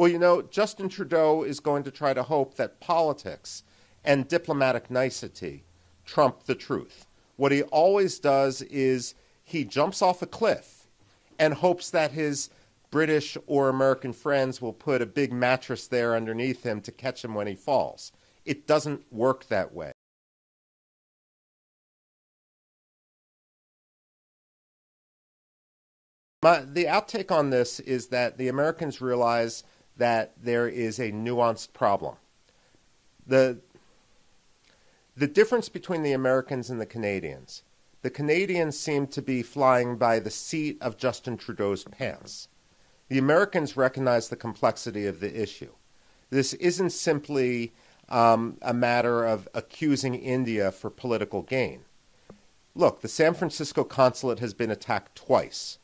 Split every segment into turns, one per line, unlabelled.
Well, you know, Justin Trudeau is going to try to hope that politics and diplomatic nicety trump the truth. What he always does is he jumps off a cliff and hopes that his British or American friends will put a big mattress there underneath him to catch him when he falls. It doesn't work that way. My, the outtake on this is that the Americans realize that there is a nuanced problem. The, the difference between the Americans and the Canadians the Canadians seem to be flying by the seat of Justin Trudeau's pants. The Americans recognize the complexity of the issue. This isn't simply um, a matter of accusing India for political gain. Look, the San Francisco consulate has been attacked twice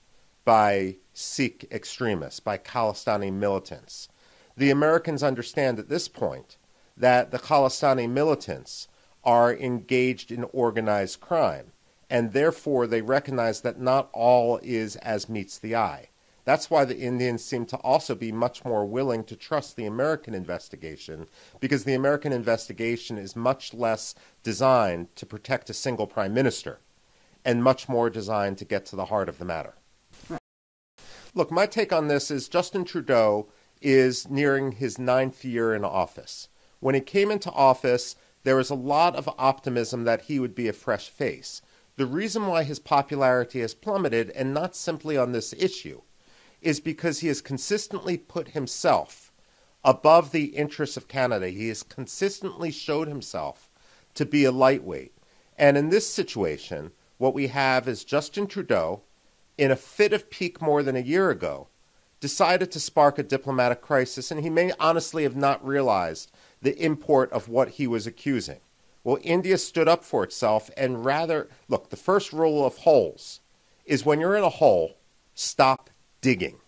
by Sikh extremists, by Khalistani militants. The Americans understand at this point that the Khalistani militants are engaged in organized crime, and therefore they recognize that not all is as meets the eye. That's why the Indians seem to also be much more willing to trust the American investigation because the American investigation is much less designed to protect a single prime minister and much more designed to get to the heart of the matter. Look, my take on this is Justin Trudeau is nearing his ninth year in office. When he came into office, there was a lot of optimism that he would be a fresh face. The reason why his popularity has plummeted, and not simply on this issue, is because he has consistently put himself above the interests of Canada. He has consistently showed himself to be a lightweight. And in this situation, what we have is Justin Trudeau, in a fit of pique more than a year ago, decided to spark a diplomatic crisis, and he may honestly have not realized the import of what he was accusing. Well, India stood up for itself and rather, look, the first rule of holes is when you're in a hole, stop digging.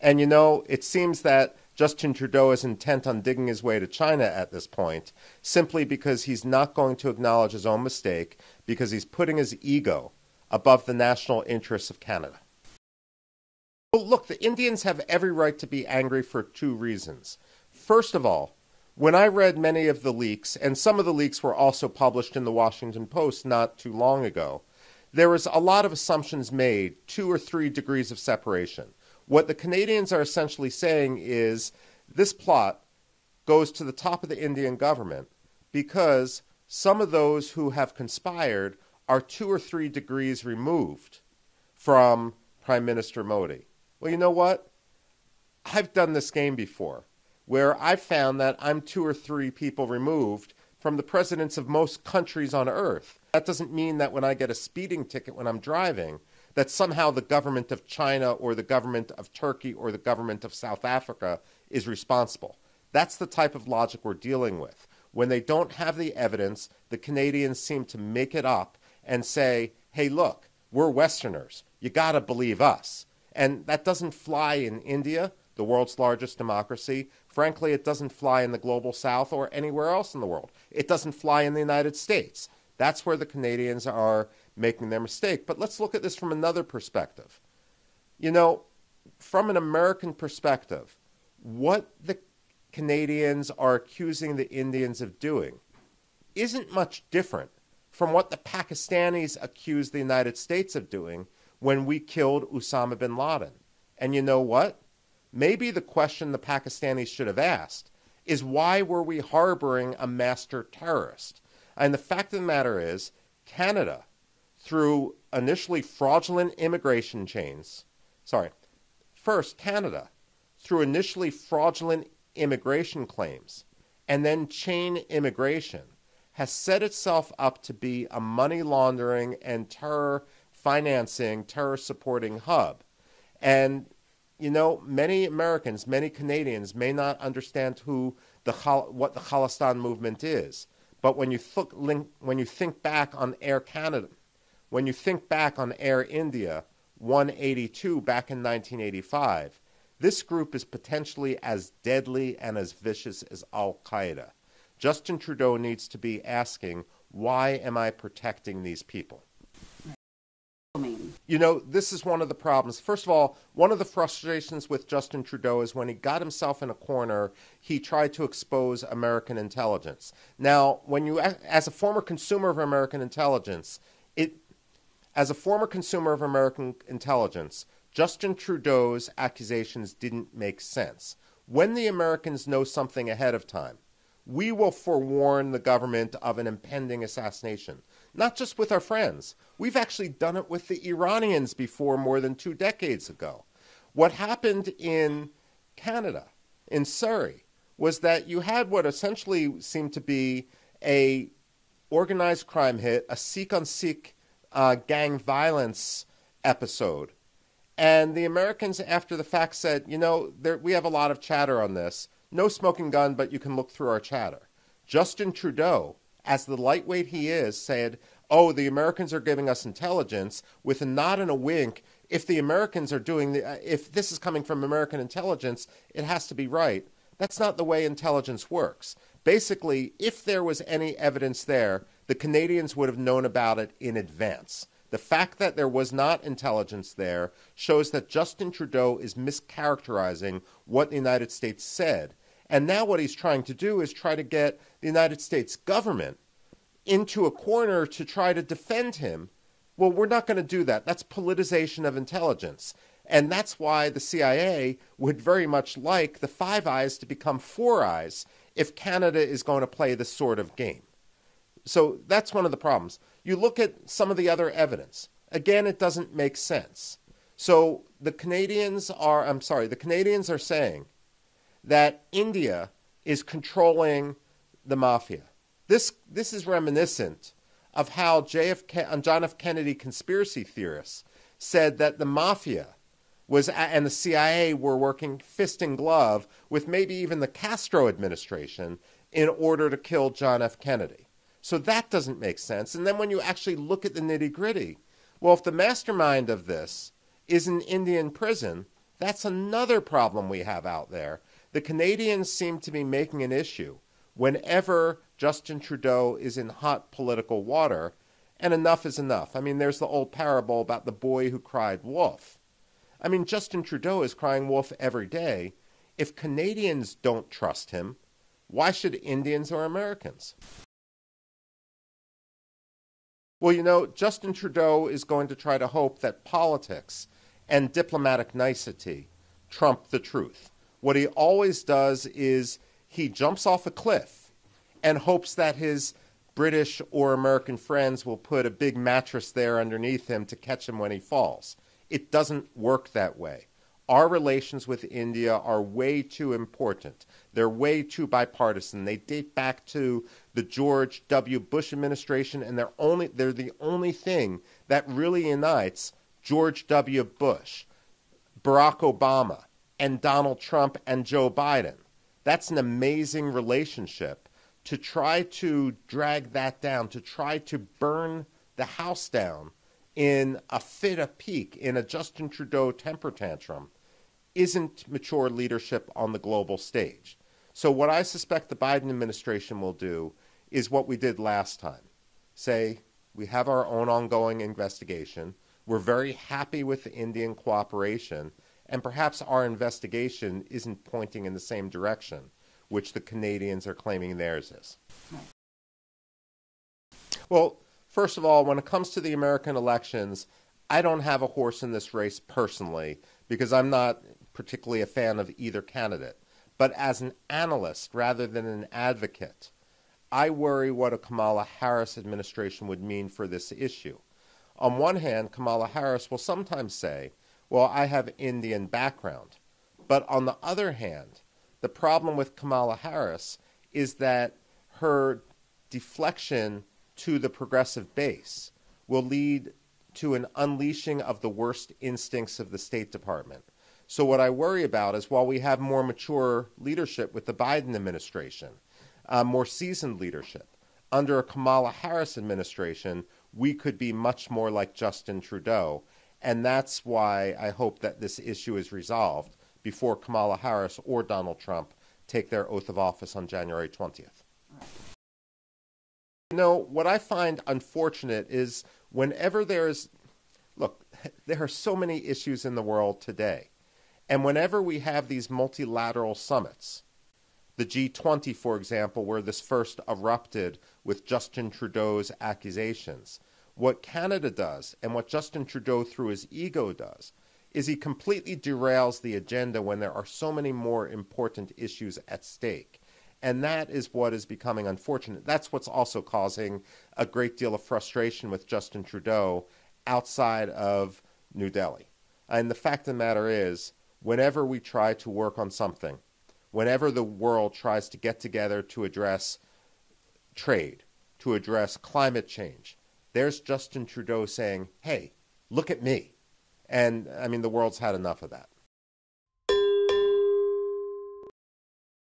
And you know, it seems that Justin Trudeau is intent on digging his way to China at this point, simply because he's not going to acknowledge his own mistake, because he's putting his ego above the national interests of Canada. Well, look, the Indians have every right to be angry for two reasons. First of all, when I read many of the leaks, and some of the leaks were also published in the Washington Post not too long ago, there was a lot of assumptions made, two or three degrees of separation. What the Canadians are essentially saying is this plot goes to the top of the Indian government because some of those who have conspired are two or three degrees removed from Prime Minister Modi. Well, you know what? I've done this game before where I've found that I'm two or three people removed from the presidents of most countries on earth. That doesn't mean that when I get a speeding ticket when I'm driving, that somehow the government of China or the government of Turkey or the government of South Africa is responsible. That's the type of logic we're dealing with. When they don't have the evidence, the Canadians seem to make it up and say, hey, look, we're Westerners. You got to believe us. And that doesn't fly in India, the world's largest democracy. Frankly, it doesn't fly in the global south or anywhere else in the world. It doesn't fly in the United States. That's where the Canadians are making their mistake. But let's look at this from another perspective. You know, from an American perspective, what the Canadians are accusing the Indians of doing isn't much different from what the Pakistanis accused the United States of doing when we killed Osama bin Laden. And you know what? Maybe the question the Pakistanis should have asked is why were we harboring a master terrorist? And the fact of the matter is, Canada, through initially fraudulent immigration chains, sorry, first, Canada, through initially fraudulent immigration claims and then chain immigration, has set itself up to be a money laundering and terror financing, terror supporting hub. And you know, many Americans, many Canadians may not understand who the what the Khalistan movement is. But when you th- when you think back on Air Canada, when you think back on Air India 182 back in 1985, this group is potentially as deadly and as vicious as Al Qaeda. Justin Trudeau needs to be asking, why am I protecting these people? You know, this is one of the problems. First of all, one of the frustrations with Justin Trudeau is when he got himself in a corner, he tried to expose American intelligence. Now, when you, as a former consumer of American intelligence, it, as a former consumer of American intelligence, Justin Trudeau's accusations didn't make sense. When the Americans know something ahead of time, we will forewarn the government of an impending assassination not just with our friends. We've actually done it with the Iranians before more than two decades ago. What happened in Canada, in Surrey, was that you had what essentially seemed to be a organized crime hit, a Sikh on Sikh uh, gang violence episode. And the Americans, after the fact, said, you know, there, we have a lot of chatter on this. No smoking gun, but you can look through our chatter. Justin Trudeau as the lightweight he is, said, "Oh, the Americans are giving us intelligence," with a nod and a wink. If the Americans are doing the, uh, if this is coming from American intelligence, it has to be right. That's not the way intelligence works. Basically, if there was any evidence there, the Canadians would have known about it in advance. The fact that there was not intelligence there shows that Justin Trudeau is mischaracterizing what the United States said and now what he's trying to do is try to get the United States government into a corner to try to defend him. Well, we're not going to do that. That's politicization of intelligence. And that's why the CIA would very much like the Five Eyes to become Four Eyes if Canada is going to play this sort of game. So that's one of the problems. You look at some of the other evidence. Again, it doesn't make sense. So the Canadians are, I'm sorry, the Canadians are saying that India is controlling the mafia. This, this is reminiscent of how JFK, uh, John F. Kennedy conspiracy theorists said that the mafia was and the CIA were working fist and glove with maybe even the Castro administration in order to kill John F. Kennedy. So that doesn't make sense. And then when you actually look at the nitty gritty, well, if the mastermind of this is an Indian prison, that's another problem we have out there the Canadians seem to be making an issue whenever Justin Trudeau is in hot political water, and enough is enough. I mean, there's the old parable about the boy who cried wolf. I mean, Justin Trudeau is crying wolf every day. If Canadians don't trust him, why should Indians or Americans? Well, you know, Justin Trudeau is going to try to hope that politics and diplomatic nicety trump the truth. What he always does is he jumps off a cliff and hopes that his British or American friends will put a big mattress there underneath him to catch him when he falls. It doesn't work that way. Our relations with India are way too important. They're way too bipartisan. They date back to the George W. Bush administration, and they're only they're the only thing that really unites George W. Bush, Barack Obama, and Donald Trump and Joe Biden. That's an amazing relationship. To try to drag that down, to try to burn the house down in a fit of pique, in a Justin Trudeau temper tantrum, isn't mature leadership on the global stage. So, what I suspect the Biden administration will do is what we did last time say, we have our own ongoing investigation. We're very happy with the Indian cooperation and perhaps our investigation isn't pointing in the same direction, which the Canadians are claiming theirs is. Well, first of all, when it comes to the American elections, I don't have a horse in this race personally because I'm not particularly a fan of either candidate. But as an analyst rather than an advocate, I worry what a Kamala Harris administration would mean for this issue. On one hand, Kamala Harris will sometimes say, well, I have Indian background. But on the other hand, the problem with Kamala Harris is that her deflection to the progressive base will lead to an unleashing of the worst instincts of the State Department. So, what I worry about is while we have more mature leadership with the Biden administration, uh, more seasoned leadership, under a Kamala Harris administration, we could be much more like Justin Trudeau and that's why I hope that this issue is resolved before Kamala Harris or Donald Trump take their oath of office on January 20th. You know, what I find unfortunate is whenever there's look, there are so many issues in the world today. And whenever we have these multilateral summits, the G20, for example, where this first erupted with Justin Trudeau's accusations, what Canada does and what Justin Trudeau, through his ego, does is he completely derails the agenda when there are so many more important issues at stake. And that is what is becoming unfortunate. That's what's also causing a great deal of frustration with Justin Trudeau outside of New Delhi. And the fact of the matter is, whenever we try to work on something, whenever the world tries to get together to address trade, to address climate change, there's Justin Trudeau saying, hey, look at me. And I mean, the world's had enough of that.